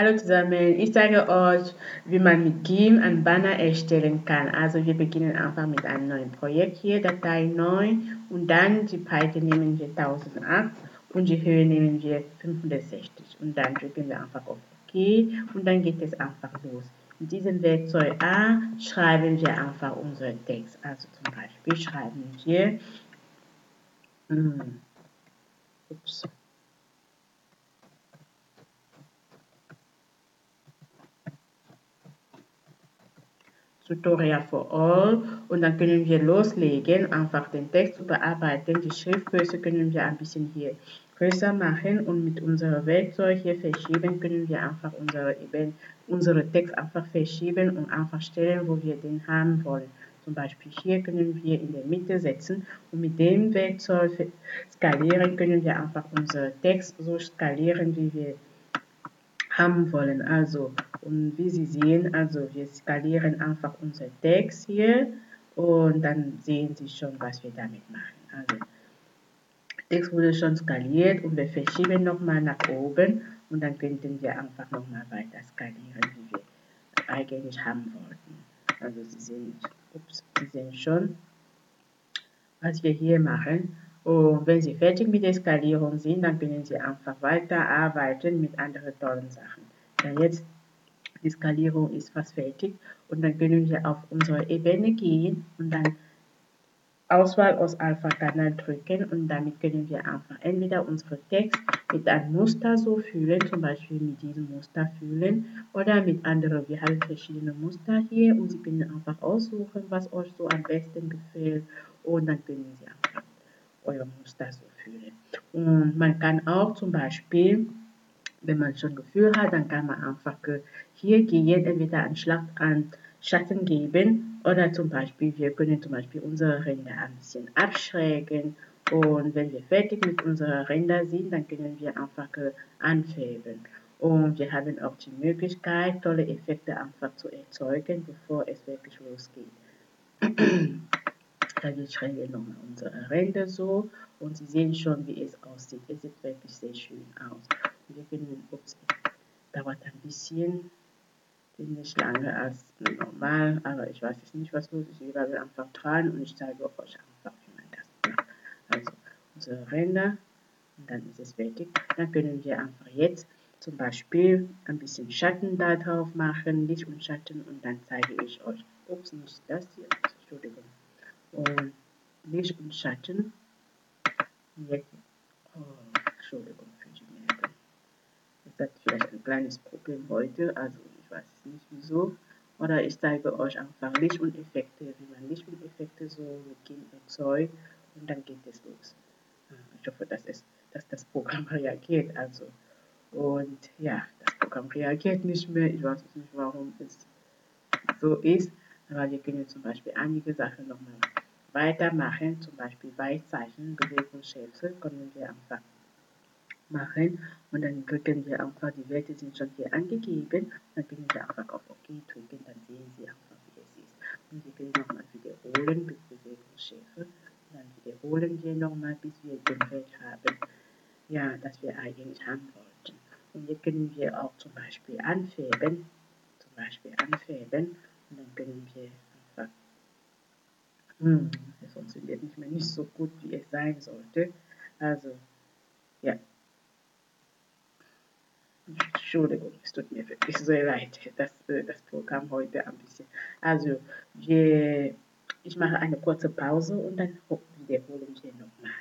Hallo zusammen, ich zeige euch, wie man mit GIMP ein Banner erstellen kann. Also wir beginnen einfach mit einem neuen Projekt hier, Datei neu und dann die Breite nehmen wir 1008 und die Höhe nehmen wir 560 und dann drücken wir einfach auf OK und dann geht es einfach los. Mit diesem Werkzeug A schreiben wir einfach unseren Text. Also zum Beispiel schreiben wir, hm, ups, Tutorial for All und dann können wir loslegen, einfach den Text überarbeiten. Die Schriftgröße können wir ein bisschen hier größer machen und mit unserem Werkzeug hier verschieben können wir einfach unsere, unsere Text einfach verschieben und einfach stellen, wo wir den haben wollen. Zum Beispiel hier können wir in der Mitte setzen und mit dem Werkzeug skalieren können wir einfach unseren Text so skalieren, wie wir haben wollen. Also, und wie Sie sehen, also wir skalieren einfach unser Text hier und dann sehen Sie schon, was wir damit machen. Also, Text wurde schon skaliert und wir verschieben nochmal nach oben und dann könnten wir einfach nochmal weiter skalieren, wie wir eigentlich haben wollten. Also Sie sehen, ups, Sie sehen schon, was wir hier machen. Und wenn Sie fertig mit der Skalierung sind, dann können Sie einfach weiterarbeiten mit anderen tollen Sachen. Denn jetzt die Skalierung ist fast fertig und dann können wir auf unsere Ebene gehen und dann Auswahl aus Alpha-Kanal drücken und damit können wir einfach entweder unsere Text mit einem Muster so füllen, zum Beispiel mit diesem Muster füllen oder mit anderen. Wir haben verschiedene Muster hier und Sie können einfach aussuchen, was euch so am besten gefällt und dann können Sie einfach euer Muster so fühlen. Und man kann auch zum Beispiel, wenn man schon Gefühl hat, dann kann man einfach hier gehen, entweder einen Schlag an Schatten geben oder zum Beispiel, wir können zum Beispiel unsere Ränder ein bisschen abschrägen und wenn wir fertig mit unseren Rändern sind, dann können wir einfach anfärben. Und wir haben auch die Möglichkeit, tolle Effekte einfach zu erzeugen, bevor es wirklich losgeht. Dann wir nochmal unsere Ränder so und Sie sehen schon, wie es aussieht. Es sieht wirklich sehr schön aus. Können, ups, dauert ein bisschen, nicht lange als normal, aber ich weiß jetzt nicht, was los ist. Ich bleibe einfach dran und ich zeige euch einfach, wie man das macht. Also unsere Ränder und dann ist es fertig. Dann können wir einfach jetzt zum Beispiel ein bisschen Schatten da drauf machen, Licht und Schatten und dann zeige ich euch, ups, nicht das hier, Entschuldigung und Licht und Schatten. Jetzt, oh, Entschuldigung. Ist vielleicht ein kleines Problem heute, also ich weiß nicht wieso. Oder ich zeige euch einfach Licht und Effekte, wie man Licht und Effekte so mit GIMP erzeugt und dann geht es los. Ich hoffe, dass, es, dass das Programm reagiert. Also. Und ja, das Programm reagiert nicht mehr. Ich weiß nicht, warum es so ist. Aber wir können zum Beispiel einige Sachen nochmal weitermachen, zum Beispiel Weichzeichen, Bewegungsschätze können wir einfach machen und dann drücken wir einfach, die Werte sind schon hier angegeben, dann können wir einfach auf OK drücken, dann sehen Sie einfach, wie es ist. Und wir können nochmal wiederholen mit Bewegungsschärfe. Dann wiederholen wir nochmal, bis wir den Wert haben, ja, das wir eigentlich haben wollten. Und jetzt können wir auch zum Beispiel anfärben, zum Beispiel anfärben und dann können wir einfach hm, es funktioniert nicht mehr nicht so gut, wie es sein sollte. Also, ja. Entschuldigung, es tut mir wirklich sehr leid, dass äh, das Programm heute ein bisschen. Also, wir, ich mache eine kurze Pause und dann wiederholen wir nochmal.